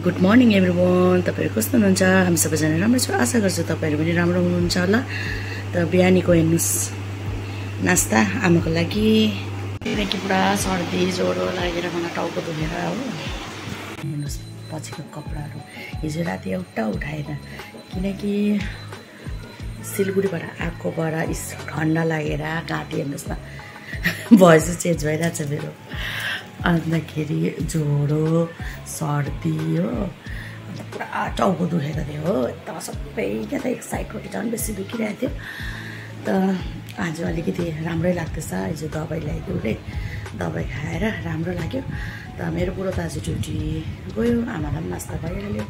Good morning every one तपाईँहरू कस्तो हुनुहुन्छ? हामी सबैजना राम्रो छु। आशा गर्छु तपाईँहरू पनि राम्रो हुनुहुन्छ होला। त बिहानीको हेर्नुहोस्। नास्ता आमाको लागि। किनकि पुरा सर्दी ज्वरो लागेर मलाई टाउको दुखेर हो। हेर्नुहोस् पछिको कपडाहरू। हिजो राति एउटा उठाएन। किनकि सिलगढीबाट आएकोबाट इस ठन्डा लागेर घाँटी हेर्नुहोस् न। भोइस चेन्ज भइरहेछ मेरो। अन्तखेरि ज्वरो सर्दी हो अन्त पुरा टाउको दुखेको थियो हो। यता सबै क्या त एक झन् बेसी दुखिरहेको थियो। त आज अलिकति राम्रै लाग्दैछ। हिजो दबाई ल्याइदियो उसले दबाई खाएर राम्रो लाग्यो। त मेरो बुढो आज ड्युटी गयो आमालाई पनि नास्ता भइहाल्यो।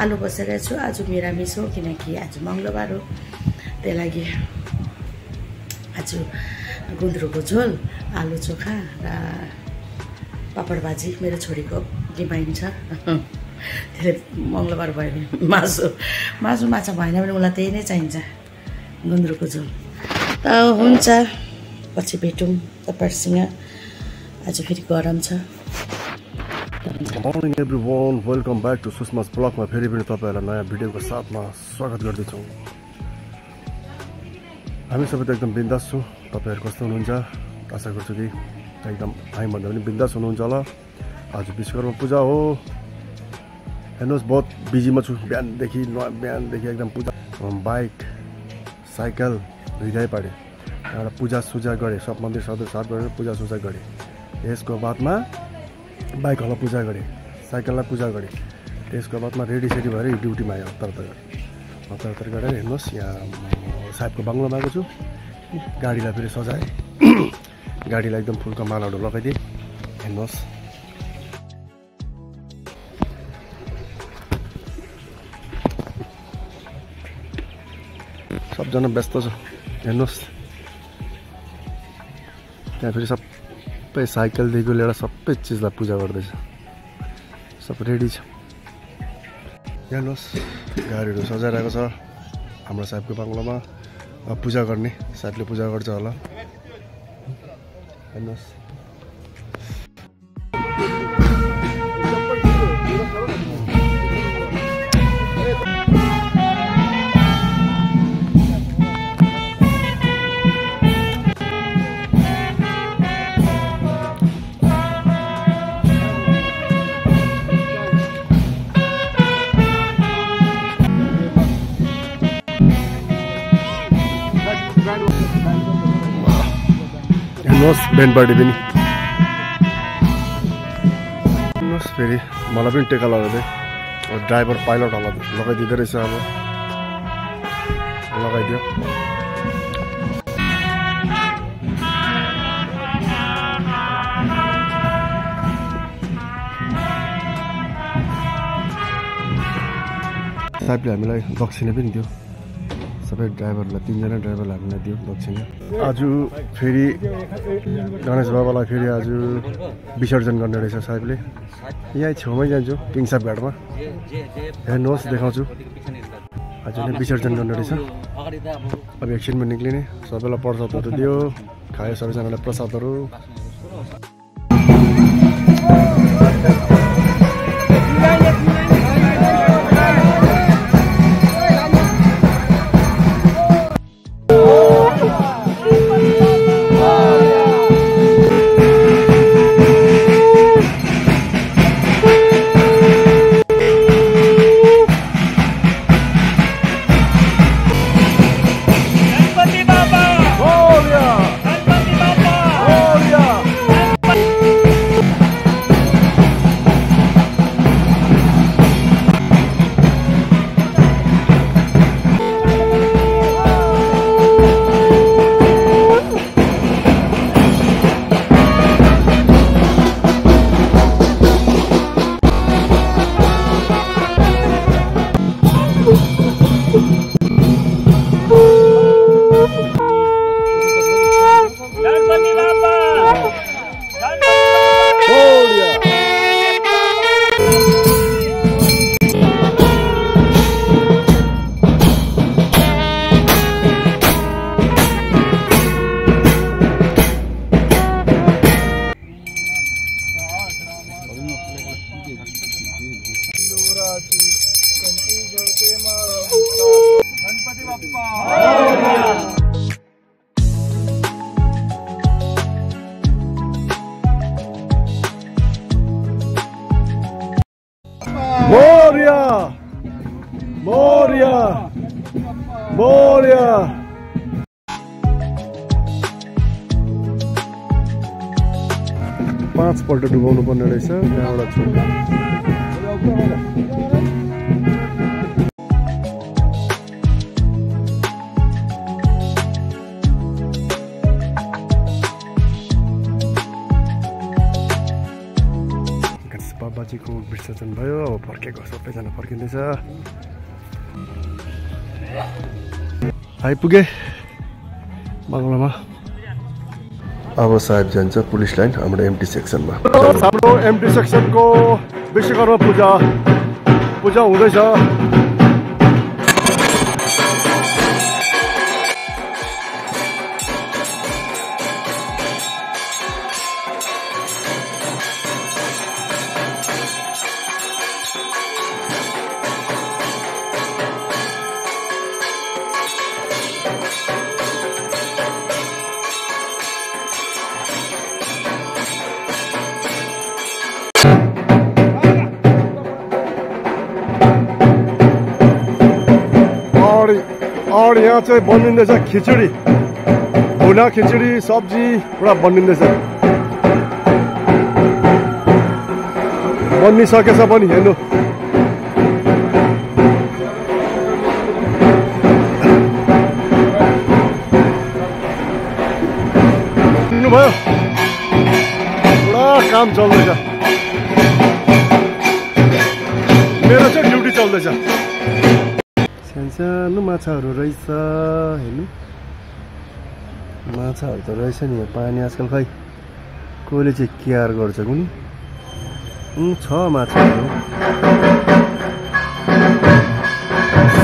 आलु बसिरहेको छु। आज मिरामिस हो किनकि आज मङ्गलबार हो। त्यही लागि आज गुन्द्रुकको झोल आलु चोखा र पापड भाजी मेरो छोरीको डिमाइन्ड छ। त्यसले मङ्गलबार भयो। भने मासु मासु माछा भएन भने उसलाई त्यही नै चाहिन्छ गुन्द्रुकको झोल। त हुन्छ पछि भेटौँ तपाईँहरूसँग। आज फेरि गरम छ। Morning everyone welcome back to Sushma's ब्लगमा फेरि पनि तपाईँहरूलाई नयाँ भिडियोको साथमा स्वागत गर्दैछौँ। हामी सबै त एकदम बिन्दास छौँ। तपाईँहरू कस्तो हुनुहुन्छ? आशा गर्छु कि एकदम हामीभन्दा पनि बिन्दास हुनुहुन्छ होला। आज विश्वकर्मा पूजा हो। हेर्नुहोस् बहुत बिजीमा छु। बिहानदेखि बिहानदेखि एकदम पूजा। Bike cycle पारेँ। त्यहाँबाट पूजा सुजा गरेँ। सब मन्दिर सदर साथ गरेर पूजा सुजा गरेँ। यसको बादमा बाइकहरूलाई पूजा गरेँ। साइकललाई पूजा गरेँ। त्यसको बादमा रेडी सेडी भएर ड्युटीमा आयो। हतार हतार। हतार हतार गरेर हेर्नुहोस् यहाँ साहेबको बङ्गलोमा आएको छु। गाडीलाई फेरि सजाएँ। गाडीलाई एकदम फुलको मालाहरू लगाइदिएँ। हेर्नुहोस्। सबजना व्यस्त छ। हेर्नुहोस्। त्यहाँ फेरि सबै साइकलदेखिको लिएर सबै चिजलाई पूजा गर्दैछ। सब रेडी छ। हेर्नुहोस् गाडीहरू सजाइरहेको छ। हाम्रो साहेबको बङ्गलोमा। पूजा गर्ने। साहेबले पूजा गर्छ होला। हेर्नुहोस् हेर्नुहोस् ब्यान्ड पार्टी पनि हेर्नुहोस् फेरि मलाई पनि टेका लगाउँदै ड्राइभर पाइलट होला लगाइदिँदो रहेछ अब लगाइदियो साहेबले हामीलाई दक्षिणा पनि दियो सबै ड्राइभरलाई तिनजना ड्राइभरलाई हामीलाई दियो दक्षिणा आज फेरि गणेश बाबालाई फेरि आज विसर्जन गर्ने रहेछ साहेबले। यहीँ छेउमै जान्छु किङसाप घाटमा। हेर्नुहोस् देखाउँछु। आज नै विसर्जन गर्ने रहेछ। अब एकछिनमा निक्लिने। सबैलाई प्रसादहरू दियो। खायो सबैजनालाई प्रसादहरू। पाँचपल्ट डुबाउनु पर्ने रहेछ त्यहाँबाट छोड्नु बाबाजीको विसर्जन भयो अब फर्केको सबैजना फर्किँदैछ आइपुगे बङ्गलामा अब सायद जान्छ पुलिस लाइन हाम्रो एमटी सेक्सनमा हाम्रो एमटी सेक्सनको विश्वकर्मा पूजा। पूजा हुँदैछ। यहाँ चाहिँ बनिँदैछ खिचडी भुना खिचडी सब्जी पुरा बनिँदैछ बनिसकेछ पनि हेर्नु भयो पुरा काम चल्दैछ मेरो चाहिँ ड्युटी चल्दैछ सानो माछाहरू रहेछ हेर्नु। माछाहरू त रहेछ नि यहाँ पानी आजकल खै। कसले चाहिँ केयर गर्छ कुनि छ माछाहरू।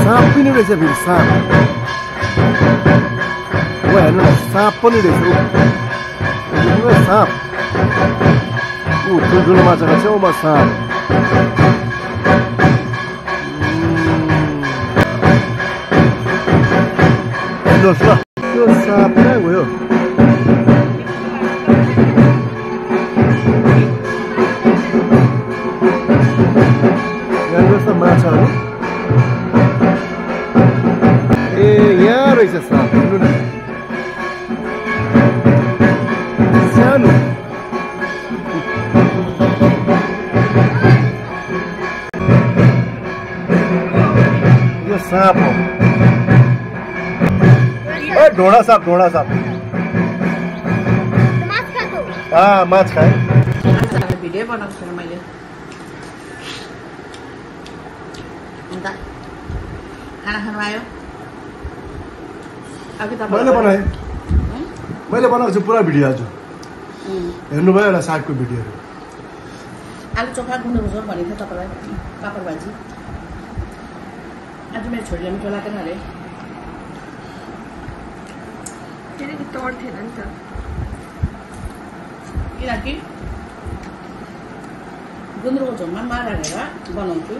साँप पनि रहेछ फेरि साँप। हो हेर्नु साँप पनि रहेछ। साँप। ऊ ठुल्ठुलो हेर्नुहोस् ल त्यो साँप। कहाँ गयो हेर्नुहोस् त माछाहरू ए यहाँ रहेछ साँप हेर्नु न सानो यो साँप हो ए ढोँडा साप ढोँडा साप. अँ माछ खाएँ. भिडियो बनाएको छैन मैले अन्त खाना खानु आयो अघि तपाईँ मैले बनाएँ मैले बनाएको छु पुरा भिडियो आज। हेर्नुभयो एउटा सागको भिडियोहरू आलु चोखा झोल भनेको थियो तपाईँलाई पापड भाजी। आज मेरो छोरीलाई मिठो लागेन अरे किनकि तोड थिएन नि त किनकि गुन्द्रुकको झोलमा मार हालेर बनाउँछु।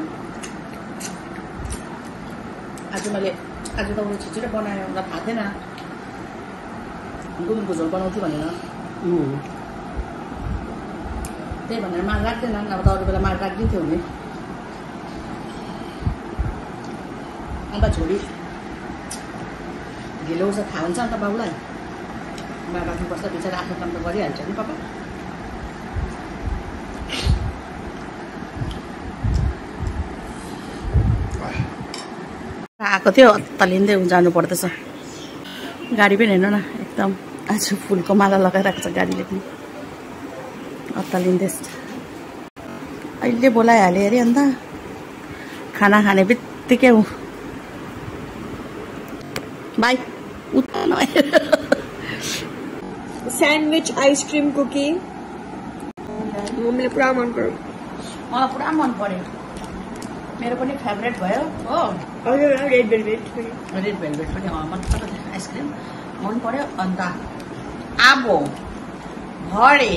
आज मैले आज त उसले छिटो बनायो मलाई थाहा थिएन। गुन्द्रुकको झोल बनाउँछु भनेर। त्यही भनेर मार राख्दैन अब त अरू बेला मार राखिदिन्थ्यो हुने अन्त छोरी ढिलो उस थाहा हुन्छ अन्त बाबुलाई? मार राख्नुपर्छ बिचरा आफ्नो काम त गरिहाल्छ नि पापा आएको थियो अत्तालिँदै जानु पर्दैछ गाडी पनि हेर्नु न एकदम आज फुलको माला लगाइरहेको छ गाडीले पनि अत्तालिँदैछ अहिले बोलाइहाल्यो अरे अन्त खाना खाने बित्तिकै बाई उता स्यान्डविच आइसक्रिम कुकी मम्मीले पुरा मन पर्यो मलाई पुरा मन पर्यो मेरो पनि फेभरेट भयो हो। रेड भेलभेट रेड भेलभेट पनि। मन पर्यो आइसक्रिम मन पर्यो अन्त आबो भरे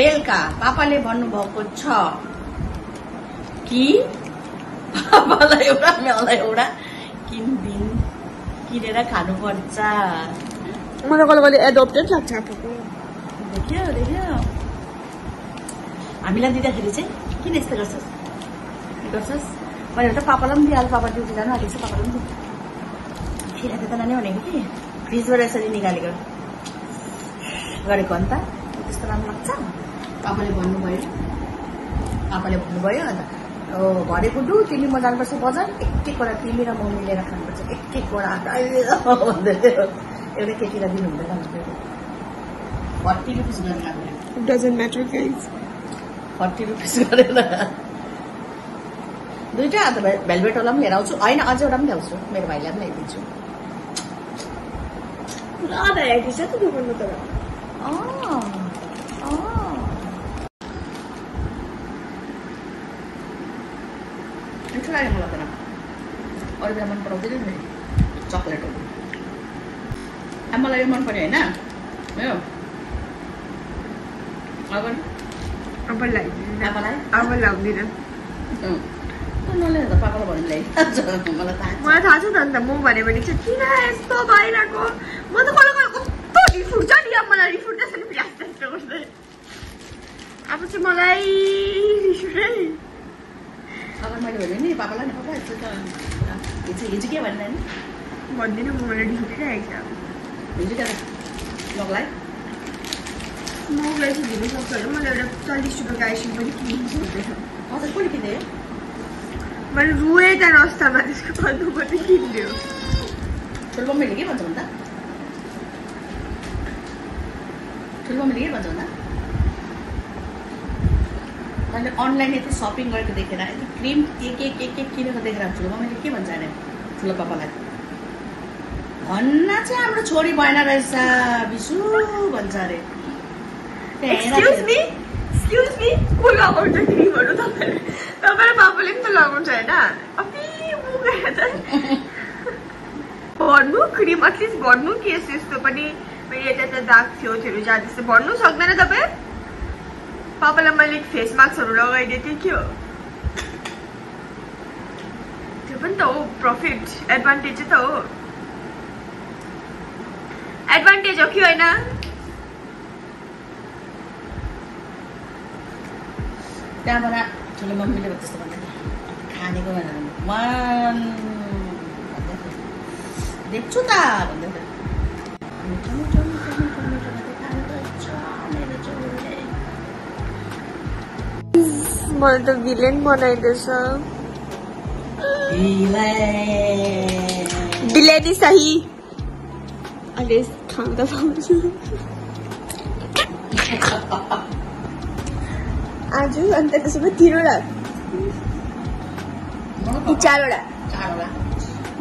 बेलुका पापाले भन्नुभएको छ कि पापालाई एउटा मलाई एउटा किनिदिन् किनेर खानुपर्छ। मलाई कहिले कहिले एडोप्टेड लाग्छ हामीलाई दिँदाखेरि चाहिँ किन यस्तो गर्छस् गर्छस् मैले त पापालाई पनि दिइहाल पापा ड्युटी जानु आँटेको छ पापालाई पनि दिनु किन त्यता नै भनेको कि फ्रिजबाट यसरी निकालेको गरेको अन्त त्यस्तो राम्रो लाग्छ पापाले भन्नुभयो पापाले भन्नुभयो अन्त घरे गुड्डु तिमी म जानुपर्छ बजार एक एकवटा तिमी र म मिलेर खानुपर्छ एक एकवटा एउटा केटीलाई दिनु हुँदैन फोर्टी रुपिस गरेर लाग्यो It doesn't matter, guys. Forty rupees गरेर दुइटा अन्त भेलभेटवाला पनि लिएर आउँछु होइन अझै एउटा पनि ल्याउँछु मेरो भाइलाई पनि ल्याइदिन्छु पुरा भेराइटी छ त दोकानमा तर। मिठो लाग्यो मलाई तर अरू बेला मन पराउँदैन नि चक्लेटहरू अब मलाई यो मन पऱ्यो होइन? यो? अब अब अब अँ। नल्याए त पापालाई भन्नु ल्याइदिन्छ मलाई थाहा छ। मलाई थाहा छ त अन्त म भन्यो भने चाहिँ किन यस्तो भइरहेको? म त मलाई मलाई कस्तो रिस उठ्छ नि अब मलाई रिस उठ्दैछ नि प्याज त्यस्तो गर्दै। अब चाहिँ मलाई रिस उठ्यो नि अगर मैले भने नि पापालाई नि पापा यस्तो त। हिजो हिजो के भन्दैन नि? भन्दिनँ म मलाई रिस उठिरहेको छ हिजो क्या लगलाई म गएर चाहिँ दिनु सक्छु होइन मलाई एउटा चालिस रुपियाँको आइसक्रिम पनि किनिदिनु हुँदैछ हजुर कसले किने मैले रुएँ त्यहाँ रस्तामा त्यसको कल्पो पनि किनिदियो ठुलो मम्मीले के भन्छ भन्दा ठुलो मम्मीले के भन्छ भन्दा मैले अनलाइन यति सपिङ गरेको देखेर यति क्रिम एक एक एक एक किनेको देखेर ठुलो मम्मीले के भन्छ अरे ठुलो पापालाई भन्न चाहिँ हाम्रो छोरी भएन रहेछ बिसु भन्छ अरे। पनि त लगाउँछ होइन? भन्नु क्रिम एटलिस्ट भन्नु के यस्तो यस्तो पनि मेरो यता यता दाग थियो त्योहरू जाँदैछ भन्नु सक्दैन तपाईँ? पापालाई मैले फेस मास्कहरू लगाइदिएको थिएँ के हो? त्यो पनि त हो प्रफिट एडभान्टेज चाहिँ त हो। एडभान्टेज हो कि होइन त्यहाँबाट ठुलो मम्मीले त्यस्तो भन्दै खानेको मन। देख्छु त भन्दै। मलाई त भिलेन बनाइदिएछ. बिलेनी सही अहिले खानु त पाउँछु आज अन्त त्यसो भए तिनवटा कि चारवटा चारवटा।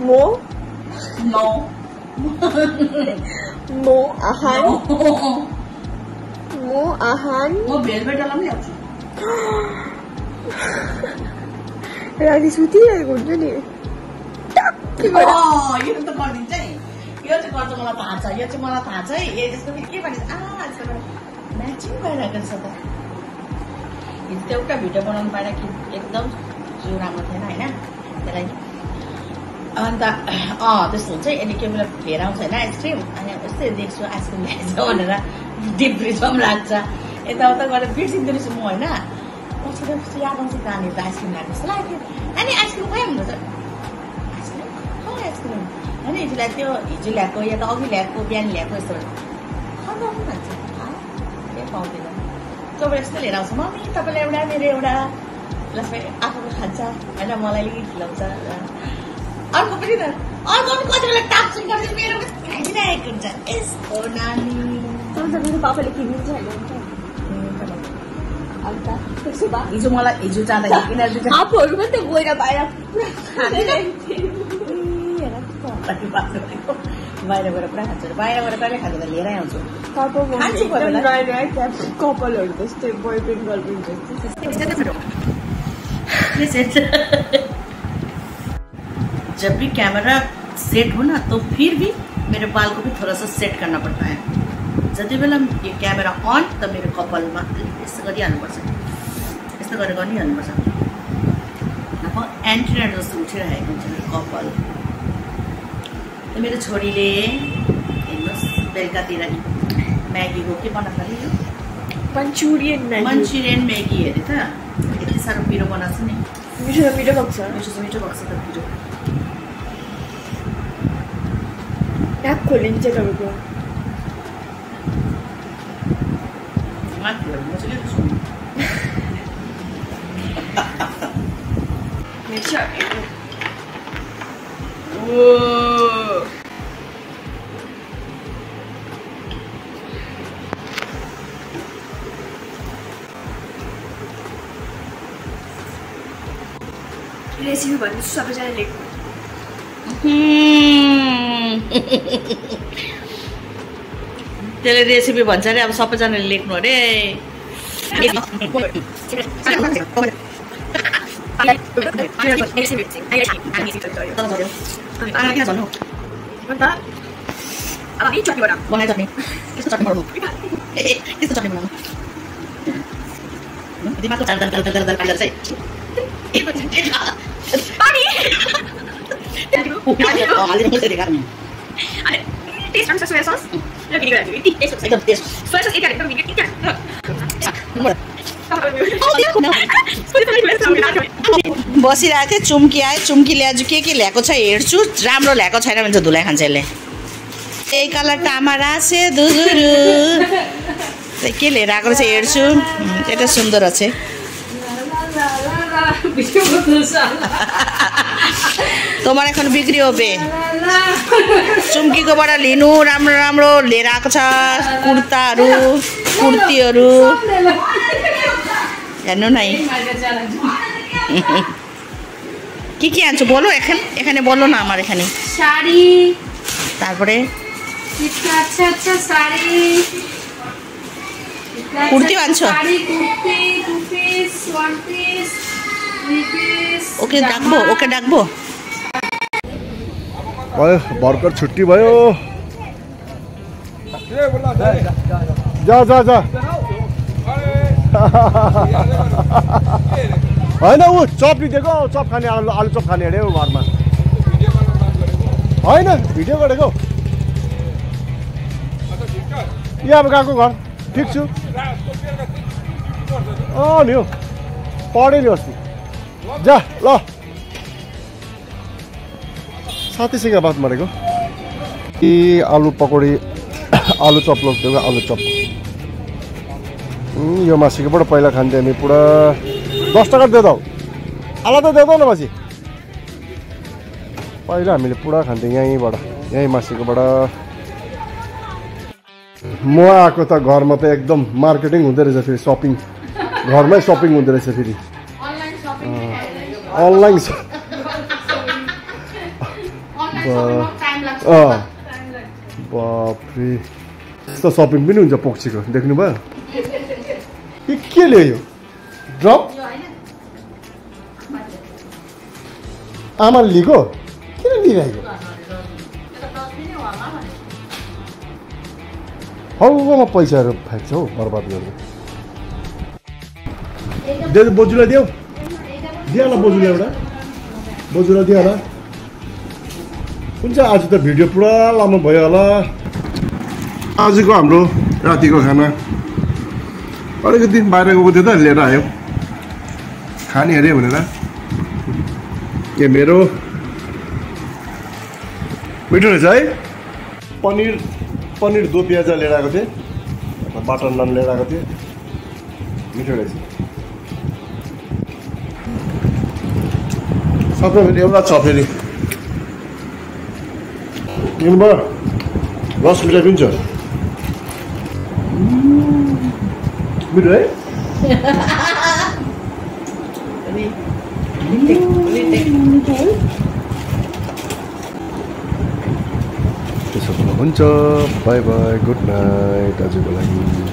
मो। नौ। मो आहान। नौ। मो आहान। म भेलभेटवाला पनि ल्याउँछु राति सुतिरहेको हुन्छ नि टक्कै गरेर अँ, यो त गरिदिन्छ है यो चाहिँ गर्छ मलाई थाहा छ यो चाहिँ मलाई थाहा छ। है यसको फेरि के भनिन्छ? आ यसको म्याचिङ भइरहेको रहेछ त। हिजो त एउटा भिडियो बनाउनु पाएर कि? एकदम राम्रो थिएन होइन? त्यसलाई। अन्त अँ त्यस्तो हुन्छ। अनि के बेला लिएर आउँछ होइन? आइसक्रिम। अनि यस्तै देख्छु आइसक्रिम ल्याएछ भनेर डिप फ्रिजमा राख्छ। यताउता गरेर बिर्सिँदो रहेछु म होइन? पछि याद आउँछ कहाँनिर त आइसक्रिम जस्तो लाग्यो अनि आइसक्रिम खै भन्नु होइन हिजो ल्याएको त्यो हिजो ल्याएको या त अघि ल्याएको बिहान ल्याएको यस्तो केही पाउँदैन तपाईँ यस्तो लिएर आउँछ मम्मी तपाईँलाई एउटा मेरो एउटा लास्टमा आफूको खान्छ होइन मलाई अलिकति खिलाउँछ अर्को पनि त अर्को पनि कति बेला टाप्सिङ गर्छ मेरो पनि खाइदिरहेको हुन्छ यस्तो नानी पापाले किनिदिन्छ होइन अन्त त्यसो भए हिजो मलाई हिजो जाँदाखेरि आफूहरू पनि त गएर बाहिर पुरा पुरा खान्छ। लिएरै आउँछु। कपालहरू जस्तै गर्लफ्रेन्ड जस्तै जब भी कैमरा सेट हो ना तो फिर भी मेरे बाल को भी थोड़ा सा सेट करना पड़ता है। जति बेला यो क्यामेरा अन त मेरो कपालमा अलिक यस्तो गरिहाल्नुपर्छ यस्तो गरेर गरिहाल्नुपर्छ अब एन्टिना जस्तो उठिरहेको हुन्छ मेरो कपाल। त मेरो छोरीले हेर्नुहोस् बेलुकातिर म्यागीको के बनाएको अरे यो? मन्चुरियन म्यागी मन्चुरियन म्यागी हेरे त यति साह्रो पिरो बनाएको छ नि मिठो मिठो भएको छ मिठो चाहिँ मिठो भएको छ त पिरो। यहाँ खोलिन्छ तपाईँको हेर्छ ओ रेसिपी भन्दैछु सबैजना लेख्नु त्यसले रेसिपी भन्छ अरे अब सबैजनाले लेख्नु अरे भन्नु बनाउनु पानी टेस्ट गर्नु सोया सस र भिडियो गर्नु ति टेस्ट एकदम टेस्ट सोया सस एक हालेको भिडियो किन बसिरहेको थिएँ चुम्की आयो चुम्की ल्याएछु के के ल्याएको छ हेर्छु राम्रो ल्याएको छैन भने चाहिँ धुलाई खान्छ यसले त्यही कलर टामारा से दुजुरु के लिएर आएको रहेछ हेर्छु एउटा सुन्दर रहेछ তোমার এখন বিক্রি হবে चुम्कीकोबाट लिनु राम्रो राम्रो लिएर आएको छ कुर्ताहरू कुर्तीहरू हेर्नु नै কি কি আনছো বলো এখানে এখানে বলো না আমার এখানে শাড়ি তারপরে ইটকা আচ্ছা আচ্ছা শাড়ি কুর্তিও আনছো? Sari kurti two piece one piece okay डाक्बो okay डाक्बो। भयो भर्खर छुट्टी भयो। जा जा जा। होइन ऊ चप लिदिएको चप खाने आलु आलु चप खाने अरे घरमा। होइन भिडियो गरेको। यहाँ अब गएको घर ठिक छु। अँ नि हो। पढेँ नि अस्ति। जा ल। साथीसँग बात मारेको। ए आलु पकौडी आलु चप लगिदिएको आलु चप। यो मासिकोबाट पहिला खान्थ्यो हामी पुरा दस टका देऊ आला त देऊ न मासी। पहिला हामीले पुरा खान्थ्यौँ यहीँबाट यहीँ मासिकोबाट। म आएको त घरमा त एकदम मार्केटिङ हुँदो रहेछ फेरि सपिङ। घरमै सपिङ हुँदो रहेछ फेरि। अनलाइन बाफ्रे यस्तो सपिङ पनि हुन्छ पोक्सीको देख्नुभयो यो के ल्यायो ड्रप आमाले लिएको? किन लिइरहेको हौमा पैसाहरू फ्याँक्छ हौ बर्बाद गर्नु। दे बोजूलाई देऊ। दिइहाल बोजूलाई एउटा। बोजूलाई दिइहाल हुन्छ आज त भिडियो पुरा लामो भयो होला। आजको हाम्रो रातिको खाना। अलिकति बाहिर गएको थियो त लिएर आयो। खाने अरे भनेर। के मेरो। मिठो रहेछ है। पनिर पनिर दो प्याजा लिएर आएको थिएँ। बाटर नान लिएर आएको थिएँ। मिठो रहेछ। सबै फेरि एउटा छ फेरि किन्नुभयो रस मिठाई पनि छ मिठो है त्यसो हुन्छ बाई बाई गुड नाइट आजको लागि